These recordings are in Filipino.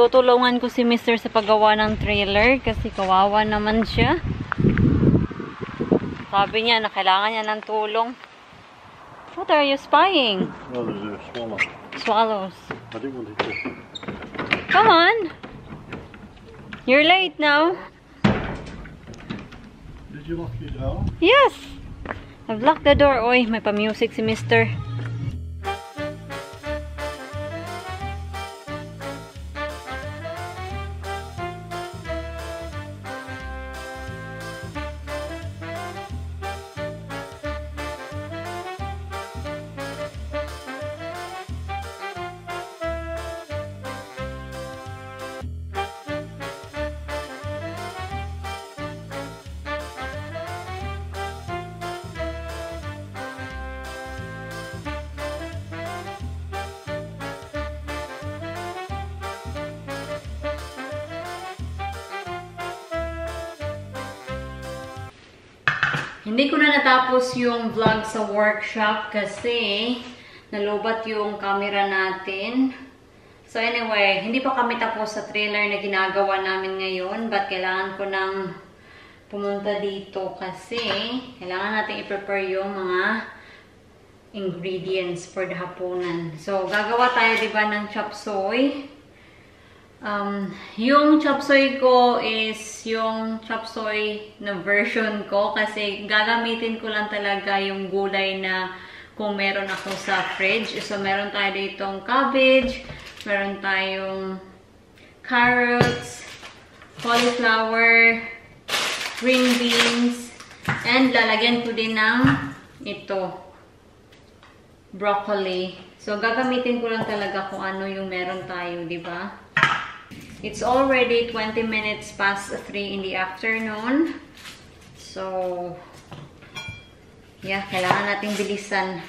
tutulungan ko si Mr. sa paggawa ng trailer kasi kawawa naman siya. Sabi niya na kailangan niya ng tulong. What are you spying? Oh, there's a swallow. Swallows. I didn't want to. Come on. You're late now. Did you lock your door? Yes. I've locked the door. Oy, may pa-music si Mr. Hindi ko na natapos yung vlog sa workshop kasi nalubat yung camera natin. So anyway, hindi pa kami tapos sa trailer na ginagawa namin ngayon but kailangan ko nang pumunta dito kasi kailangan natin i-prepare yung mga ingredients for the hapunan. So gagawa tayo 'di ba ng chop suey. Um, yung chop suey ko is yung chop suey na version ko kasi gagamitin ko lang talaga yung gulay na kung meron ako sa fridge. So, meron tayo ditong cabbage, meron tayong carrots, cauliflower, green beans, and lalagyan ko din ng ito, broccoli. So, gagamitin ko lang talaga kung ano yung meron tayo, di ba? It's already 20 minutes past 3 in the afternoon. So, yeah, kailangan nating bilisan.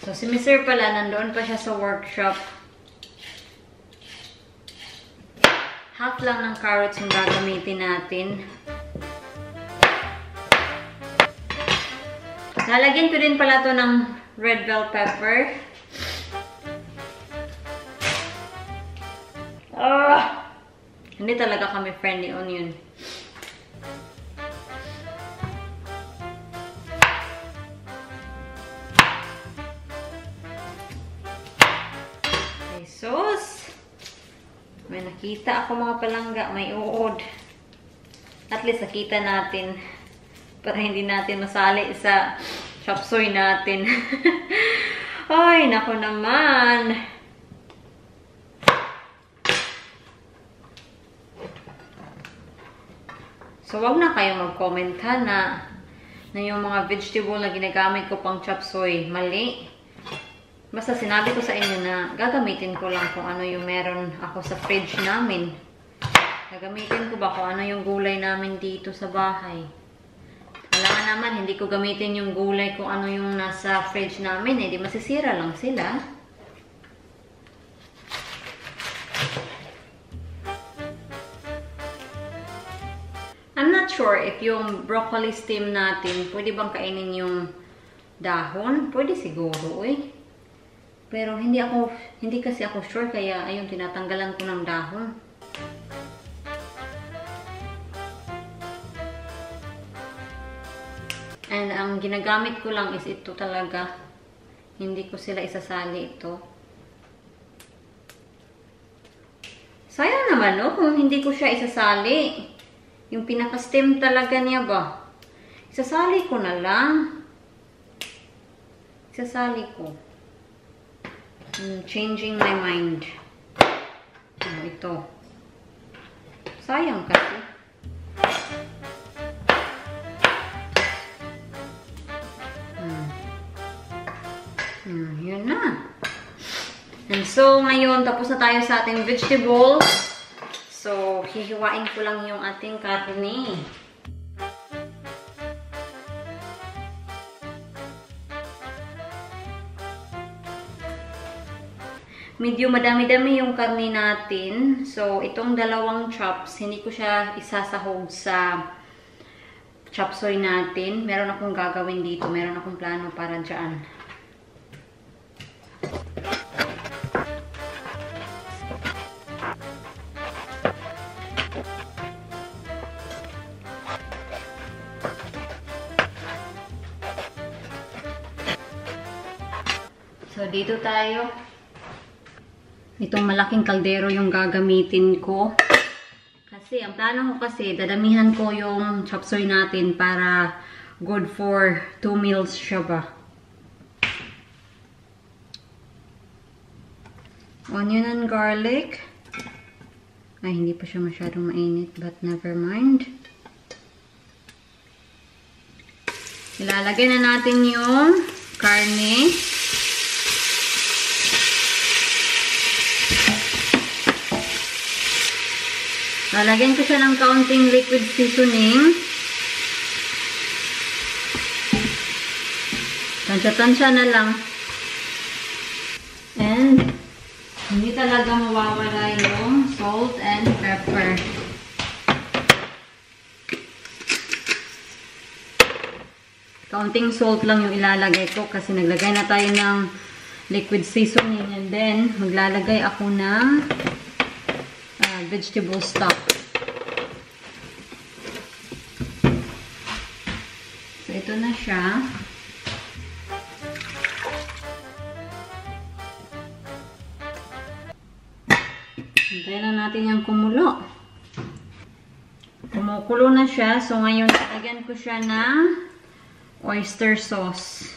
So, si Mr. pala, nandoon pa siya sa workshop. Half lang ng carrots yung gagamitin natin. Lalagyan ko din pala to ng red bell pepper. Ah! Hindi talaga kami friendly onion. May nakita ako mga palangga, may uod. At least nakita natin para hindi natin masali sa chop suey natin. Ay, nako naman. So, wag na kayo mag-comment ha na, na yung mga vegetable na ginagamit ko pang chop suey, mali. Basta sinabi ko sa inyo na gagamitin ko lang kung ano yung meron ako sa fridge namin. Gagamitin ko ba kung ano yung gulay namin dito sa bahay. Alam naman, hindi ko gamitin yung gulay kung ano yung nasa fridge namin. Eh, di masisira lang sila. I'm not sure if yung broccoli steam natin, pwede bang kainin yung dahon? Pwede siguro eh. Pero hindi ako, hindi kasi ako sure kaya ayun, tinatanggalan ko ng dahon. And ang ginagamit ko lang is ito talaga. Hindi ko sila isasali ito. Sayang naman no, kung hindi ko siya isasali. Yung pinaka-stem talaga niya ba? Isasali ko na lang. Isasali ko. I'm changing my mind. Oh, ito. Sayang kasi. Hmm. Hmm, yun na. And so, ngayon, tapos na tayo sa ating vegetables. So, hihiwain ko lang yung ating karne. Medyo madami-dami yung karne natin. So, itong dalawang chops, hindi ko siya isasahog sa chop suey natin. Meron akong gagawin dito. Meron akong plano para dyan. So, dito tayo. Itong malaking kaldero yung gagamitin ko. Kasi, ang plano ko kasi, dadamihan ko yung chop suey natin para good for 2 meals siya ba. Onion and garlic. Ay, hindi pa siya masyadong mainit, but never mind. Ilalagay na natin yung karne. Lalagyan ko siya ng kaunting liquid seasoning. Tansya-tansya na lang. And, hindi talaga mawawala yung salt and pepper. Kaunting salt lang yung ilalagay ko kasi naglagay na tayo ng liquid seasoning. And then, maglalagay ako ng vegetable stock. So, ito na siya. Hintayin lang natin yung kumulo. Kumukulo na siya. So, ngayon, lagyan ko siya ng oyster sauce.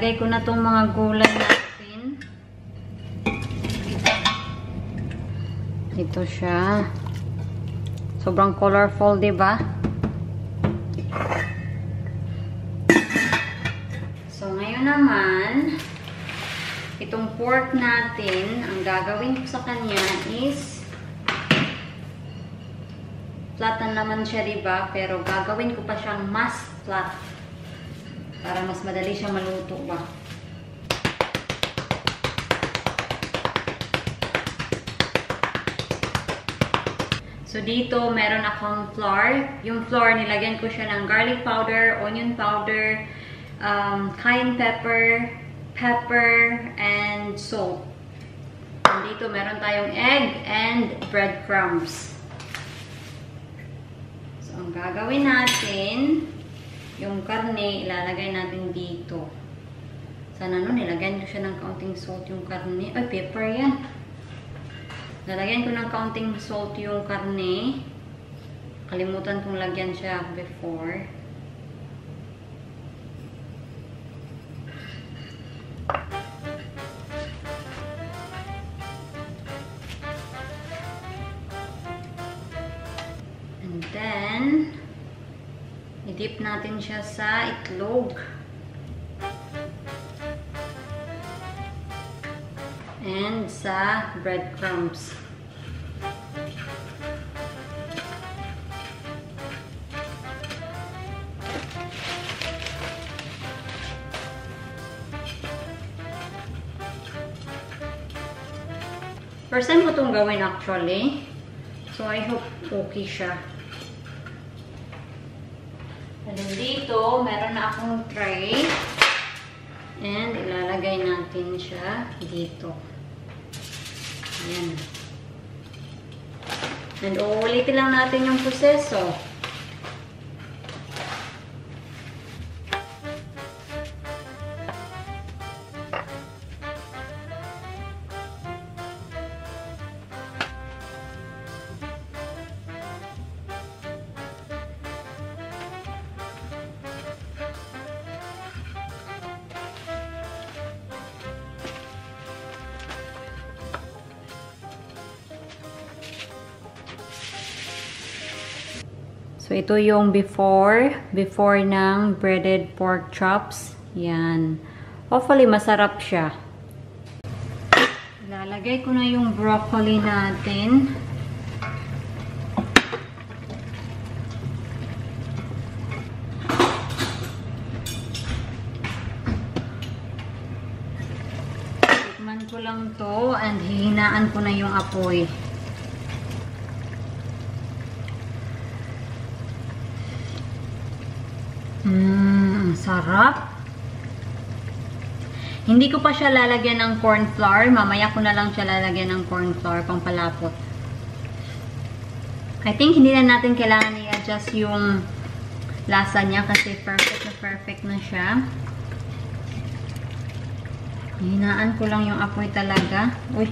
Ilalagay ko na tong mga gulay natin. Ito siya. Sobrang colorful, 'di ba? So ngayon naman, itong pork natin, ang gagawin ko sa kanya is flat na naman siya, 'di ba? Pero gagawin ko pa siyang mas flat para mas madali siya maluto ba. So, dito, meron akong flour. Yung flour, nilagyan ko siya ng garlic powder, onion powder, um, cayenne pepper, pepper, and salt. And dito, meron tayong egg and breadcrumbs. So, ang gagawin natin, yung karne, ilalagay natin dito. Sana nun, nilagyan ko siya ng kaunting salt yung karne. Ay, pepper yan. Lalagyan ko ng kaunting salt yung karne. Kalimutan kong lagyan siya before. Natin siya sa itlog. and sa breadcrumbs. First time ko itong gawin actually. So, I hope okay siya. And then dito, meron na akong tray. And ilalagay natin siya dito. Ayan. And uulitin lang natin yung proseso. So, ito yung before, before ng breaded pork chops. Yan. Hopefully, masarap siya. Lalagay Lagay ko na yung broccoli natin. Tikman ko lang to and hihinaan ko na yung apoy. Mmm, sarap. Hindi ko pa siya lalagyan ng corn flour. Mamaya ko na lang siya lalagyan ng corn flour pang palapot. I think hindi na natin kailangan i-adjust yung lasa niya kasi perfect na perfect na siya. Hinaan ko lang yung apoy talaga. Uy.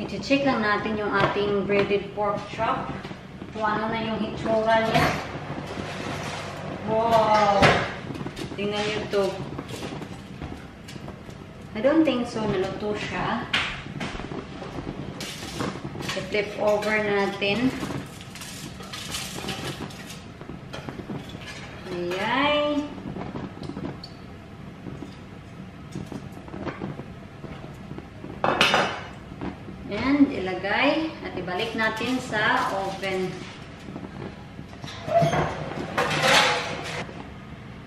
I-check lang natin yung ating breaded pork chop. Kung ano na yung hitsura niya. Wow! Tingnan niyo to. I don't think so. Naluto siya. I-flip over natin. Ayan. And ilagay at ibalik natin sa oven.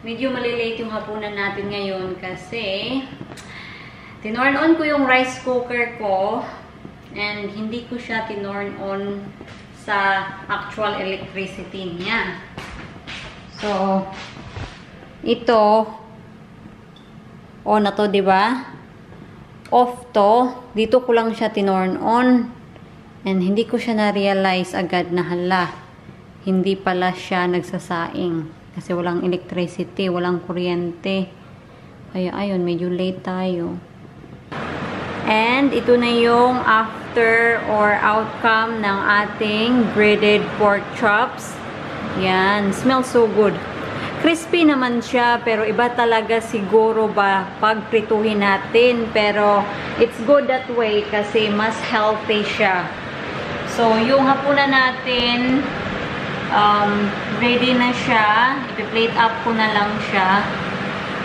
Medyo malilate yung hapunan natin ngayon kasi tinorn on ko yung rice cooker ko and hindi ko siya tinorn on sa actual electricity niya. So, ito on na to, 'di ba? Off to. Dito ko lang siya tinorn on and hindi ko siya na-realize agad na hala. Hindi pala siya nagsasaing. Kasi walang electricity, walang kuryente. Kaya ayun, medyo late tayo. And ito na yung after or outcome ng ating breaded pork chops. Yan, smells so good. Crispy naman siya, pero iba talaga siguro ba pagprituhin natin. Pero it's good that way kasi mas healthy siya. So, yung hapunan natin, um, ready na siya. Ipi-plate up ko na lang siya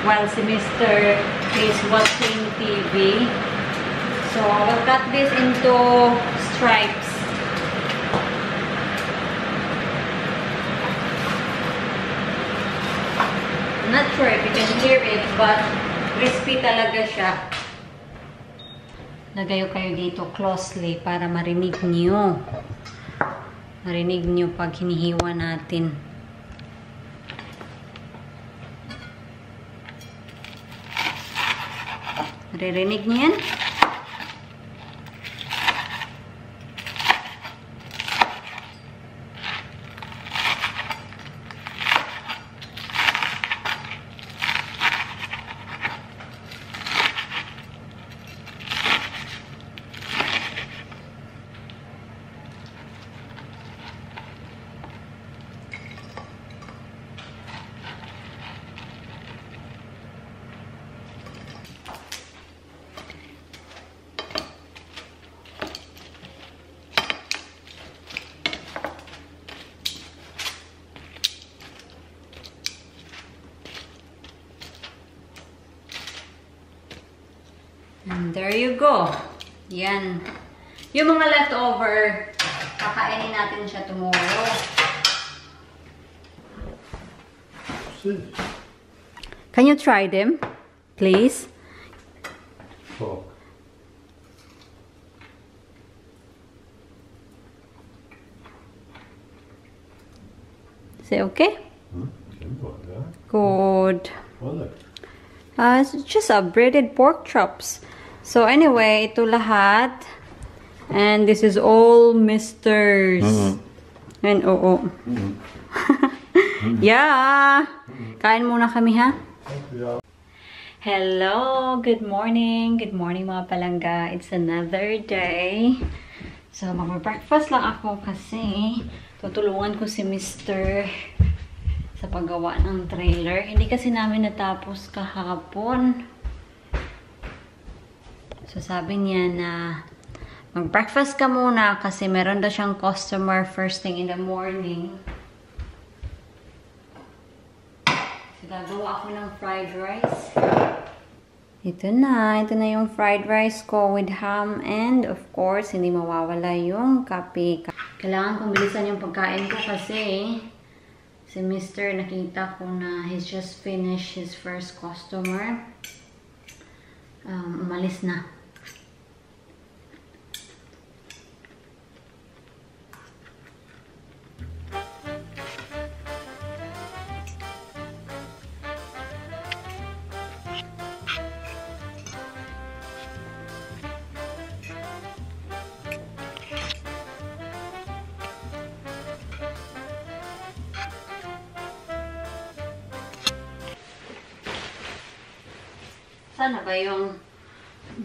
while si Mr. is watching TV. So, I will cut this into stripes. Not sure if you can hear it, but crispy talaga siya. Lagayo kayo dito closely para marinig niyo. Marinig niyo pag hinihiwa natin. Naririnig niyo yan? There you go. Yan. Yung mga leftover, kakainin natin siya tomorrow. Can you try them, please? Is it okay? Hmm? Good. Uh, it's just a breaded pork chops. So anyway, ito lahat. And this is all Misters. And oo. yeah. Kain muna kami ha. Yeah. Hello, good morning. Good morning mga palangga. It's another day. So, mag-breakfast lang ako kasi tutulungan ko si Mr. sa paggawa ng trailer. Hindi kasi namin natapos kahapon. So, sabi niya na mag-breakfast ka muna kasi meron daw siyang customer first thing in the morning. So, gagawa ako ng fried rice. Ito na. Ito na yung fried rice ko with ham and of course, hindi mawawala yung kape. Kailangan kong bilisan yung pagkain ko kasi si Mr. nakita ko na he's just finished his first customer. Um, umalis na.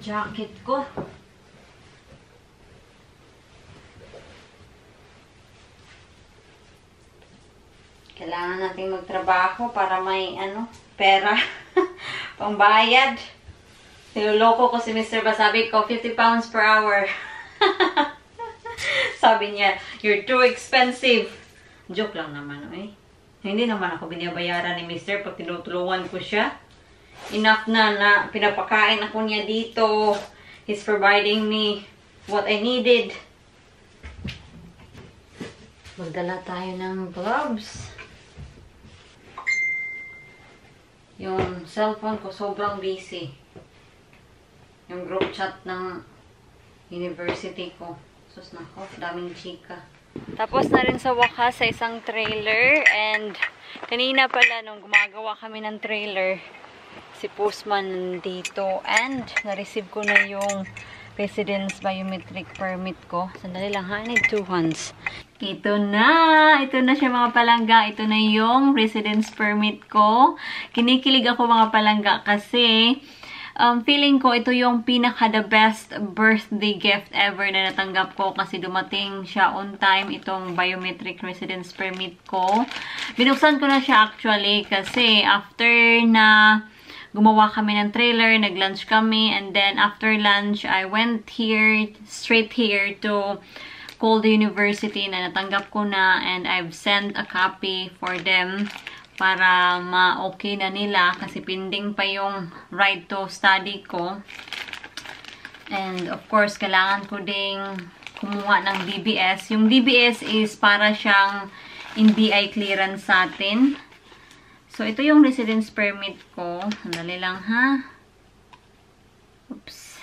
Jacket ko? Kailangan nating magtrabaho para may ano, pera, pangbayad. Niloloko ko si Mr. Basabi ko, 50 pounds per hour. Sabi niya, you're too expensive. Joke lang naman, eh. Hindi naman ako binabayaran ni Mr. pag tinutulungan ko siya enough na na pinapakain ako niya dito. He's providing me what I needed. Magdala tayo ng gloves. Yung cellphone ko sobrang busy. Yung group chat ng university ko. Sus nako, daming chika. Tapos na rin sa wakas sa isang trailer and kanina pala nung gumagawa kami ng trailer, si postman dito and na-receive ko na yung residence biometric permit ko. Sandali lang ha, I need two hands. Ito na! Ito na siya mga palangga. Ito na yung residence permit ko. Kinikilig ako mga palangga kasi um, feeling ko ito yung pinaka the best birthday gift ever na natanggap ko kasi dumating siya on time itong biometric residence permit ko. Binuksan ko na siya actually kasi after na gumawa kami ng trailer, nag-lunch kami, and then after lunch, I went here, straight here to Colde University na natanggap ko na and I've sent a copy for them para ma-okay na nila kasi pending pa yung right to study ko. And of course, kailangan ko ding kumuha ng DBS. Yung DBS is para siyang NBI clearance sa atin. So, ito yung residence permit ko. Sandali lang, ha? Oops.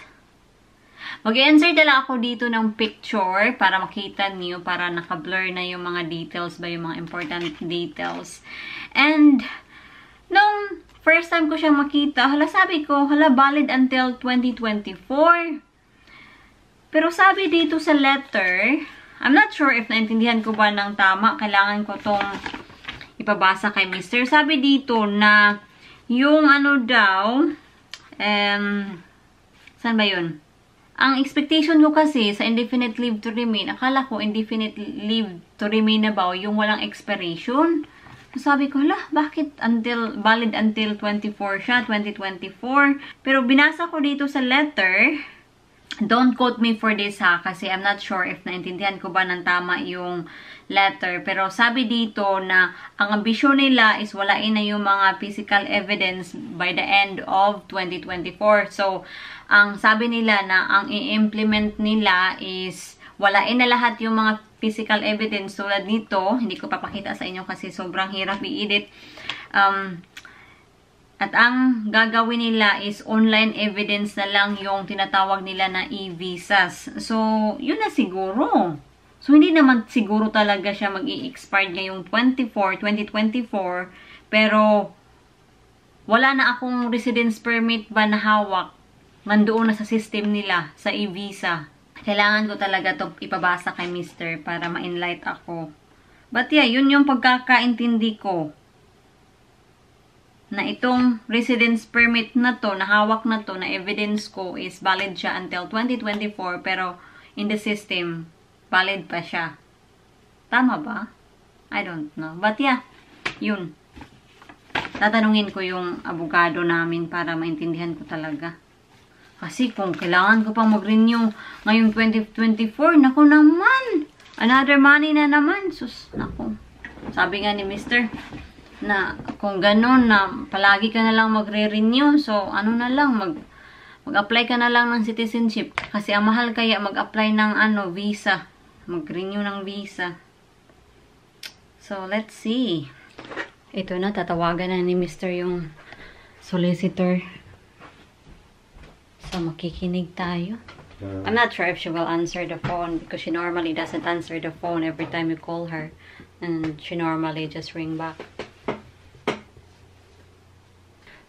Mag-insert na ako dito ng picture para makita niyo, para naka-blur na yung mga details ba, yung mga important details. And, nung first time ko siyang makita, hala sabi ko, hala valid until 2024. Pero sabi dito sa letter, I'm not sure if naintindihan ko ba ng tama, kailangan ko tong ipabasa kay Mr. Sabi dito na yung ano daw, um, saan ba yun? Ang expectation ko kasi sa indefinite leave to remain, akala ko indefinite leave to remain na ba yung walang expiration. Sabi ko, lah, bakit until, valid until 24 siya, 2024? Pero binasa ko dito sa letter, don't quote me for this ha, kasi I'm not sure if naintindihan ko ba ng tama yung letter. Pero sabi dito na ang ambisyon nila is walain na yung mga physical evidence by the end of 2024. So, ang sabi nila na ang i-implement nila is walain na lahat yung mga physical evidence tulad nito. Hindi ko papakita sa inyo kasi sobrang hirap i-edit. Um, at ang gagawin nila is online evidence na lang yung tinatawag nila na e-visas. So, yun na siguro. So, hindi naman siguro talaga siya mag expire ngayong 24, 2024. Pero, wala na akong residence permit ba na hawak nandoon na sa system nila, sa e-visa. Kailangan ko talaga to ipabasa kay mister para ma-enlight ako. But yeah, yun yung pagkakaintindi ko. Na itong residence permit na to, na hawak na to, na evidence ko is valid siya until 2024 pero in the system, valid pa siya. Tama ba? I don't know. But yeah, yun. Tatanungin ko yung abogado namin para maintindihan ko talaga. Kasi kung kailangan ko pang mag-renew ngayong 2024, naku naman! Another money na naman. Sus, naku. Sabi nga ni Mr. na kung ganun na palagi ka na lang magre-renew, so ano na lang, mag mag-apply ka na lang ng citizenship. Kasi ang mahal kaya mag-apply ng ano, visa. Mag-renew ng visa. So, let's see. Ito na, tatawagan na ni Mr. yung solicitor. So, makikinig tayo. Uh, I'm not sure if she will answer the phone because she normally doesn't answer the phone every time you call her. And she normally just ring back.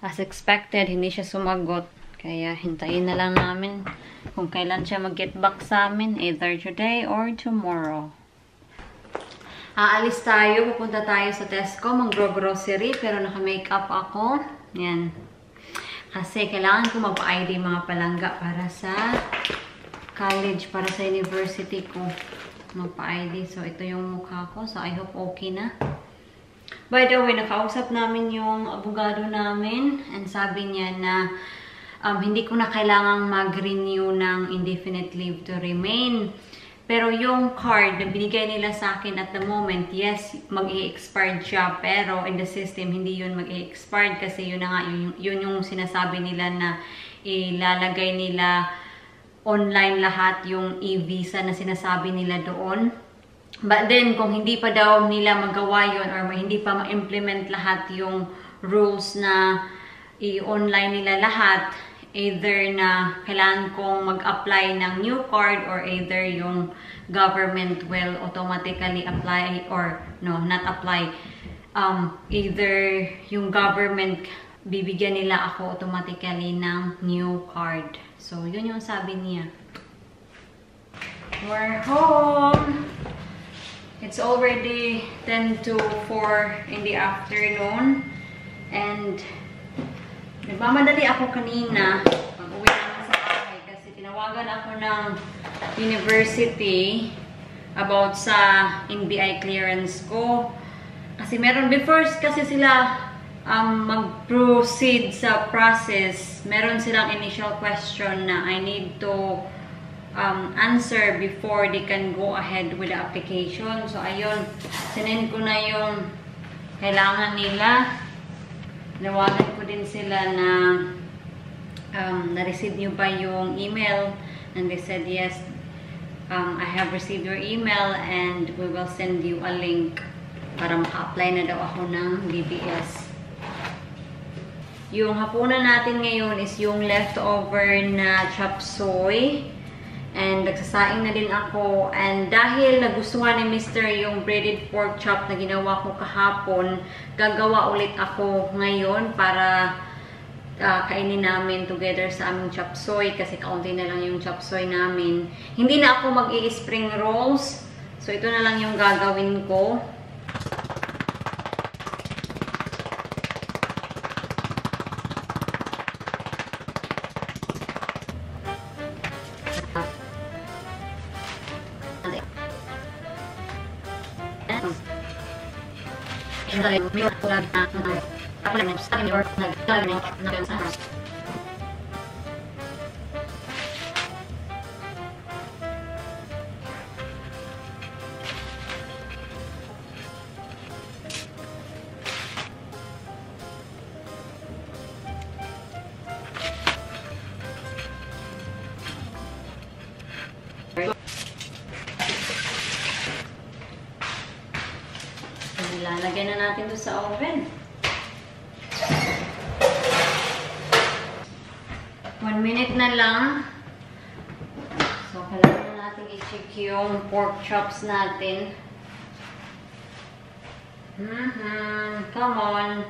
As expected, hindi siya sumagot. Kaya hintayin na lang namin kung kailan siya mag-get back sa amin. Either today or tomorrow. Aalis tayo. Pupunta tayo sa Tesco. Mag-grocery. Pero naka-makeup ako. Yan. Kasi kailangan ko magpa-ID mga palangga para sa college, para sa university ko. Magpa-ID. So, ito yung mukha ko. So, I hope okay na. By the way, nakausap namin yung abogado namin and sabi niya na um, hindi ko na kailangang mag-renew ng indefinite leave to remain. Pero yung card na binigay nila sa akin at the moment, yes, mag-i-expired siya. Pero in the system, hindi yun mag-i-expired kasi yun na nga, yun, yun yung sinasabi nila na ilalagay nila online lahat yung e-visa na sinasabi nila doon. But then, kung hindi pa daw nila magawa yun or hindi pa ma-implement lahat yung rules na i-online nila lahat, either na kailangan kong mag-apply ng new card or either yung government will automatically apply or no, not apply. Um, either yung government bibigyan nila ako automatically ng new card. So, yun yung sabi niya. We're home! It's already 10 to 4 in the afternoon. And nagmamadali ako kanina pag uwi namin sa bahay kasi tinawagan ako ng university about sa NBI clearance ko. Kasi meron, before kasi sila um, mag-proceed sa process, meron silang initial question na I need to um, answer before they can go ahead with the application. So, ayun, sinend ko na yung kailangan nila. Nawagan ko din sila na um, na-receive nyo ba yung email? And they said, yes, um, I have received your email and we will send you a link para maka-apply na daw ako ng DBS. Yung hapunan natin ngayon is yung leftover na chop suey. And nagsasaing na din ako. And dahil nagustuhan ni Mr. yung breaded pork chop na ginawa ko kahapon, gagawa ulit ako ngayon para uh, kainin namin together sa aming chop suey kasi kaunti na lang yung chop suey namin. Hindi na ako mag-i-spring rolls. So ito na lang yung gagawin ko. I'm not gonna stop. no, Lalagyan na natin to sa oven. One minute na lang. So, kailangan na natin i-check yung pork chops natin. Mm-hmm. Come on.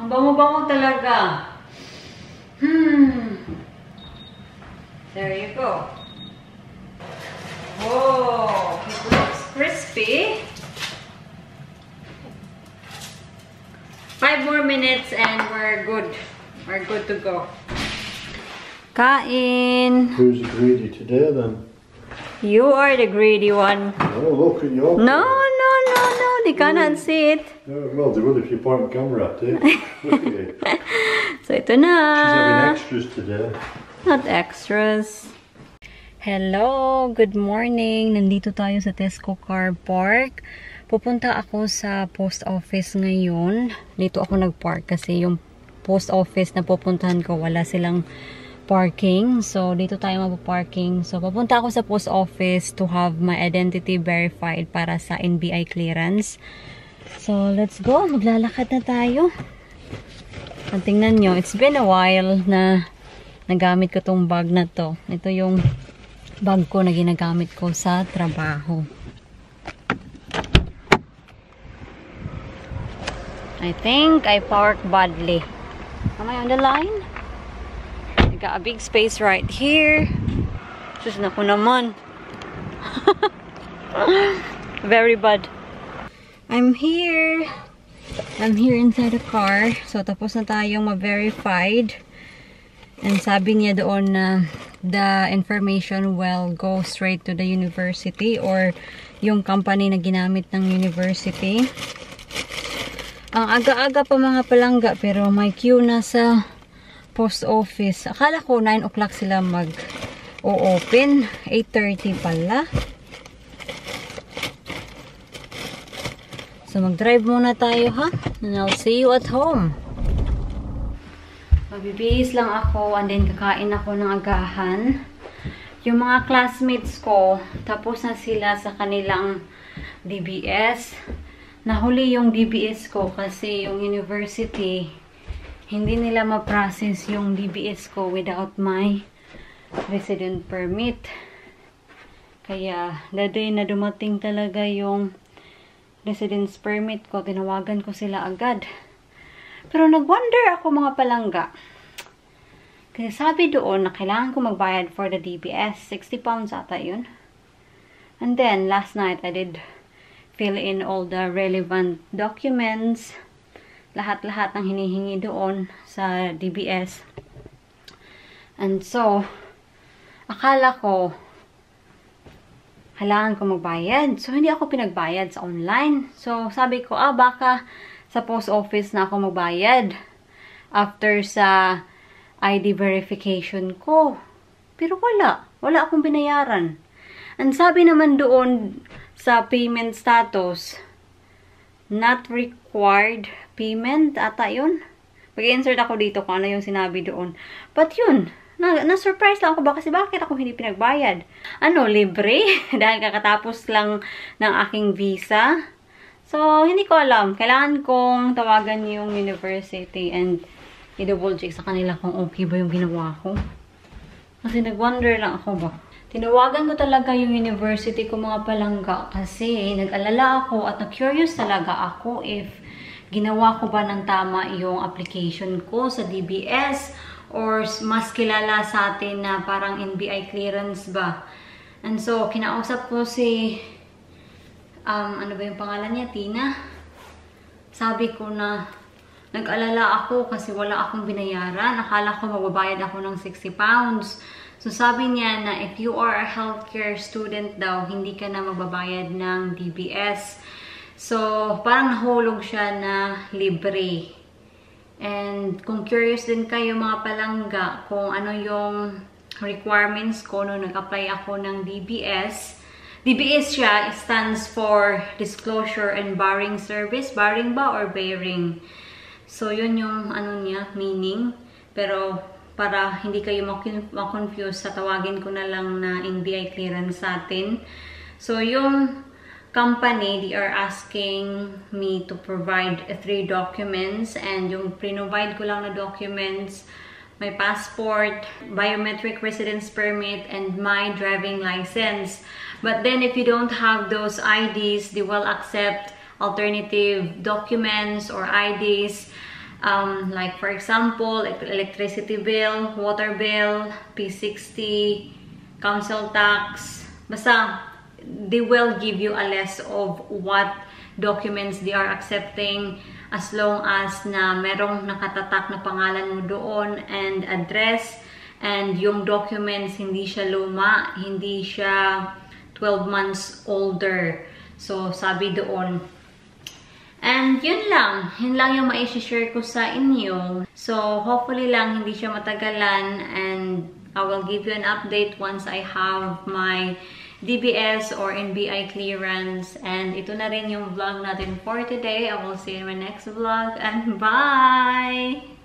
Ang bango-bango talaga. Hmm. There you go. Looks crispy. Five more minutes and we're good. We're good to go. Kain. who's greedy today then? You are the greedy one. Oh, look at your. No, no, no, no. They cannot see it. Oh, well, they would if you point the camera at it. At it. So, ito na. She's having extras today. Not extras. Hello, good morning. Nandito tayo sa Tesco Car Park. Pupunta ako sa post office ngayon. Dito ako nag-park kasi yung post office na pupuntahan ko, wala silang parking. So, dito tayo mapaparking. So, papunta ako sa post office to have my identity verified para sa NBI clearance. So, let's go. Maglalakad na tayo. At tingnan nyo, it's been a while na nagamit ko tong bag na to. Ito yung bag ko na ginagamit ko sa trabaho. I think I parked badly. Am I on the line? I got a big space right here. Sus na ko naman. Very bad. I'm here. I'm here inside the car. So, tapos na tayong ma-verified. And sabi niya doon na the information will go straight to the university or yung company na ginamit ng university. Ang aga-aga pa mga palangga pero may queue na sa post office. Akala ko 9 o'clock sila mag o-open. 8.30 pala. So mag-drive muna tayo ha. And I'll see you at home. Mabibihis lang ako and then kakain ako ng agahan. Yung mga classmates ko, tapos na sila sa kanilang DBS. Nahuli yung DBS ko kasi yung university, hindi nila ma-process yung DBS ko without my resident permit. Kaya, the day na dumating talaga yung residence permit ko, tinawagan ko sila agad. Pero nag-wonder ako mga palangga. Kasi sabi doon na kailangan ko magbayad for the DBS. 60 pounds ata yun. And then, last night, I did fill in all the relevant documents. Lahat-lahat ng hinihingi doon sa DBS. And so, akala ko, kailangan ko magbayad. So, hindi ako pinagbayad sa online. So, sabi ko, ah, baka sa post office na ako magbayad after sa ID verification ko. Pero wala. Wala akong binayaran. And sabi naman doon sa payment status, not required payment. Ata yun. Pag-insert ako dito kung ano yung sinabi doon. But yun, na-surprise na lang ako ba kasi bakit ako hindi pinagbayad? Ano, libre? Dahil kakatapos lang ng aking visa. So, hindi ko alam. Kailangan kong tawagan yung university and i-double check sa kanila kung okay ba yung ginawa ko. Kasi nag-wonder lang ako ba. Tinawagan ko talaga yung university ko mga palangga kasi nag-alala ako at na-curious talaga ako if ginawa ko ba ng tama yung application ko sa DBS or mas kilala sa atin na parang NBI clearance ba. And so, kinausap ko si um, ano ba yung pangalan niya? Tina. Sabi ko na, nag-alala ako kasi wala akong binayaran. Akala ko magbabayad ako ng 60 pounds. So, sabi niya na if you are a healthcare student daw, hindi ka na magbabayad ng DBS. So, parang nahulog siya na libre. And kung curious din kayo mga palangga kung ano yung requirements ko nung nag-apply ako ng DBS, DBS siya stands for Disclosure and Barring Service. Barring ba or bearing? So, yun yung ano niya, meaning. Pero, para hindi kayo makonfuse, sa tawagin ko na lang na NBI clearance sa atin. So, yung company, they are asking me to provide three documents and yung pre-provide ko lang na documents my passport, biometric residence permit, and my driving license. But then if you don't have those IDs, they will accept alternative documents or IDs. Um, like for example, electricity bill, water bill, P60, council tax. Basta, they will give you a list of what documents they are accepting as long as na merong nakatatak na pangalan mo doon and address and yung documents hindi siya luma, hindi siya 12 months older. So, sabi doon. And yun lang. Yun lang yung ma-share ko sa inyo. So, hopefully lang hindi siya matagalan and I will give you an update once I have my DBS or NBI clearance. And ito na rin yung vlog natin for today. I will see you in my next vlog and bye!